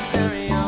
stereo.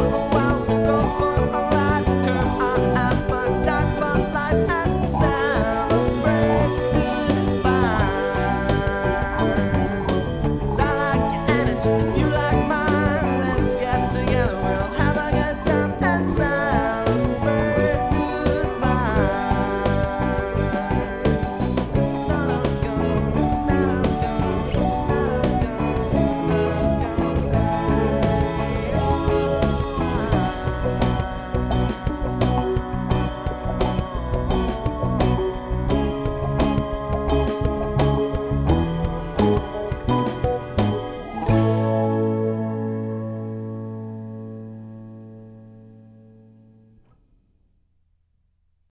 oh.